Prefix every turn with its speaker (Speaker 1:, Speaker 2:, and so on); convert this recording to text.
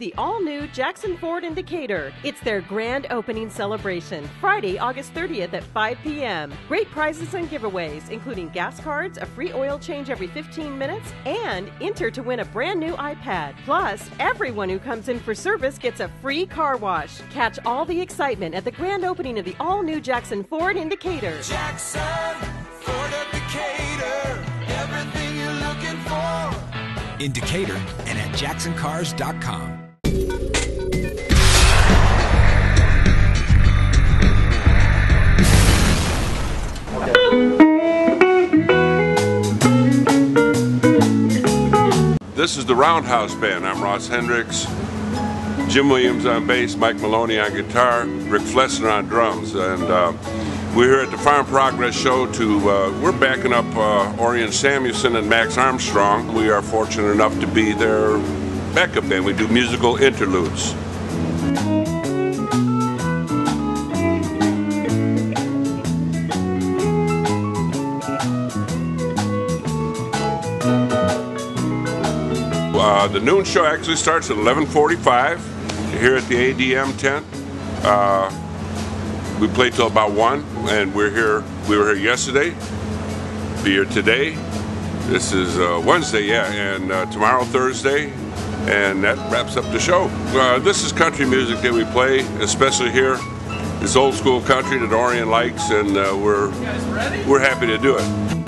Speaker 1: The all new Jackson Ford in Decatur. It's their grand opening celebration, Friday, August 30th at 5 p.m. Great prizes and giveaways, including gas cards, a free oil change every 15 minutes, and enter to win a brand new iPad. Plus, everyone who comes in for service gets a free car wash. Catch all the excitement at the grand opening of the all new Jackson Ford in Decatur.
Speaker 2: Jackson Ford of Decatur, everything you're looking for.
Speaker 3: In Decatur and at jacksoncars.com.
Speaker 4: This is the Roundhouse Band. I'm Ross Hendricks. Jim Williams on bass, Mike Maloney on guitar, Rick Flessner on drums, and uh, we're here at the Farm Progress Show to uh, we're backing up uh, Orion Samuelson and Max Armstrong. We are fortunate enough to be their backup band. We do musical interludes. Uh, the noon show actually starts at 11:45 here at the ADM tent. Uh, we play till about one, and we're here. We were here yesterday. Be here today. This is uh, Wednesday, yeah, and uh, tomorrow Thursday, and that wraps up the show. Uh, this is country music that we play, especially here. It's old school country that Orion likes, and uh, we're we're happy to do it.